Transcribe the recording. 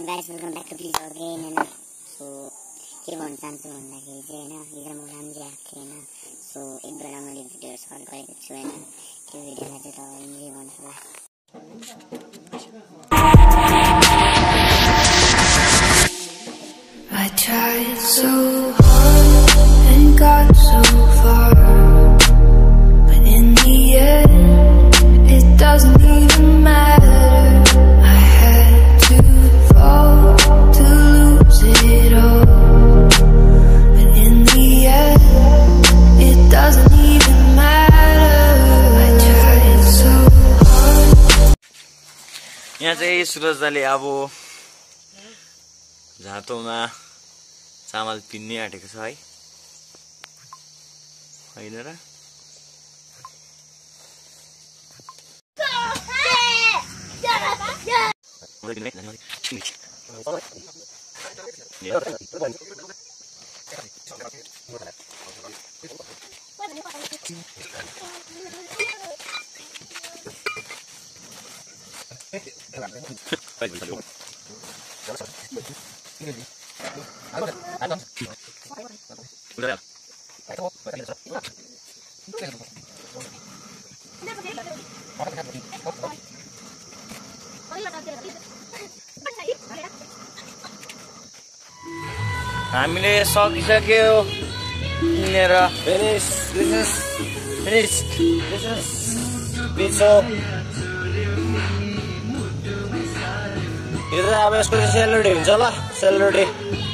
welcome back to please again होइन so के भन्न चाहन्छु भन्दाखेरि चाहिँ होइन हिजो म राम्रै आएको थिएँ होइन सो एक बेला मैले भिडियो सर्ट गरेको छु होइन त्यो भिडियोलाई चाहिँ तपाईँ इन्जोय गर्नुहोस् होला I tried so hard and got so यहाँ चाहिँ सुरज दाले अब झाँतोमा चामल पिन्नै आँटेको छ है। होइन र? हामीले सकिसक्यो। किनेर फिनिस फिनिस फिनिस त अब यसको चाहिँ सेलरोटी हुन्छ ल सेलरोटी।